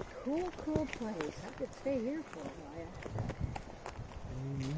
a cool, cool place. I could stay here for a while. Mm -hmm.